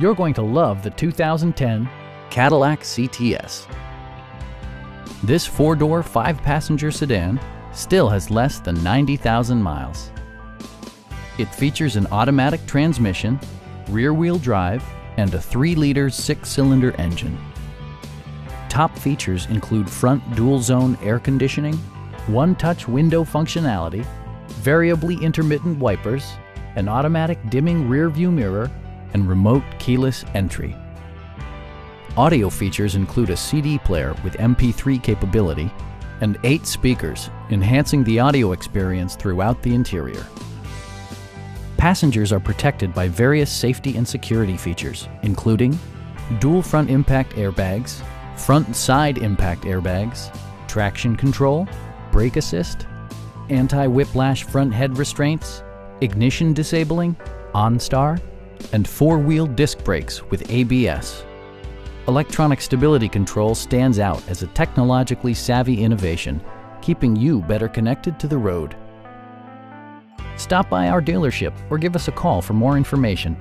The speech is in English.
You're going to love the 2010 Cadillac CTS. This four-door, five-passenger sedan still has less than 90,000 miles. It features an automatic transmission, rear-wheel drive, and a 3-liter six-cylinder engine. Top features include front dual-zone air conditioning, one-touch window functionality, variably intermittent wipers, an automatic dimming rear-view mirror, and remote keyless entry. Audio features include a CD player with MP3 capability and eight speakers, enhancing the audio experience throughout the interior. Passengers are protected by various safety and security features, including dual front impact airbags, front side impact airbags, traction control, brake assist, anti-whiplash front head restraints, ignition disabling, OnStar, and four-wheel disc brakes with ABS. Electronic stability control stands out as a technologically savvy innovation, keeping you better connected to the road. Stop by our dealership or give us a call for more information.